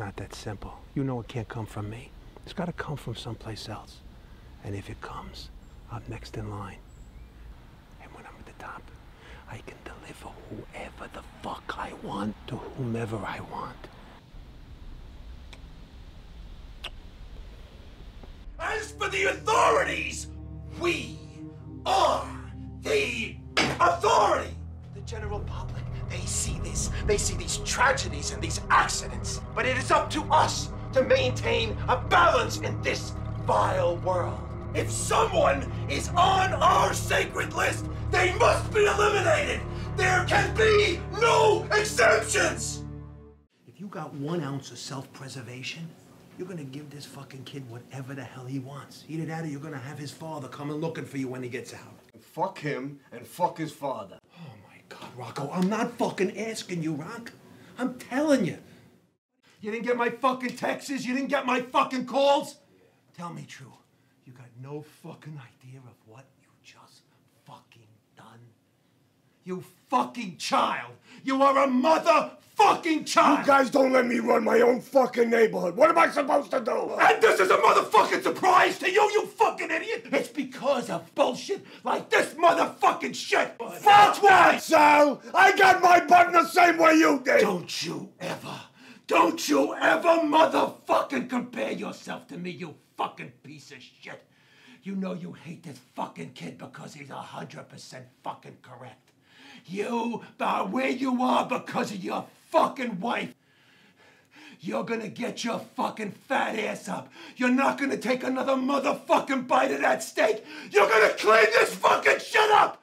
not that simple. You know it can't come from me. It's got to come from someplace else. And if it comes, I'm next in line. And when I'm at the top, I can deliver whoever the fuck I want to whomever I want. As for the authorities, we general public, they see this. They see these tragedies and these accidents. But it is up to us to maintain a balance in this vile world. If someone is on our sacred list, they must be eliminated. There can be no exemptions. If you got one ounce of self-preservation, you're gonna give this fucking kid whatever the hell he wants. Either that or you're gonna have his father coming looking for you when he gets out. Fuck him and fuck his father. Rocco, I'm not fucking asking you, Rock. I'm telling you. You didn't get my fucking texts? You didn't get my fucking calls? Tell me true. You got no fucking idea of what you just fucking done? You fucking child! You are a motherfucking child! You guys don't let me run my own fucking neighborhood. What am I supposed to do? And this is a motherfucking surprise to you, you fucking idiot! It's because of bullshit like this motherfucking shit! That's why! Sal, I got my button the same way you did. Don't you ever, don't you ever motherfucking compare yourself to me, you fucking piece of shit. You know you hate this fucking kid because he's a hundred percent fucking correct. You are where you are because of your fucking wife. You're gonna get your fucking fat ass up. You're not gonna take another motherfucking bite of that steak. You're gonna clean this fucking shit up!